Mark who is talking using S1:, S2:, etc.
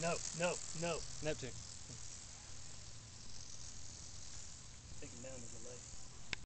S1: No, no, no.
S2: Neptune.